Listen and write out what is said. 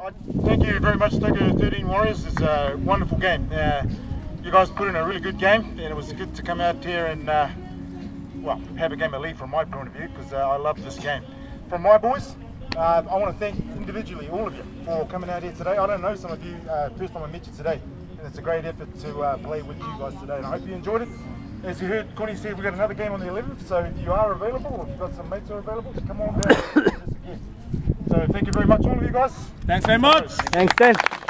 Thank you very much, Tokyo 13 Warriors. It's a wonderful game. Uh, you guys put in a really good game, and it was good to come out here and, uh, well, have a game of league from my point of view, because uh, I love this game. From my boys, uh, I want to thank individually all of you for coming out here today. I don't know some of you, uh, first time I met you today, and it's a great effort to uh, play with you guys today, and I hope you enjoyed it. As you heard Connie said, we've got another game on the 11th, so if you are available, or if you've got some mates who are available, come on down. So thank you very much, all of you guys. Thanks very much. Thanks, Dan.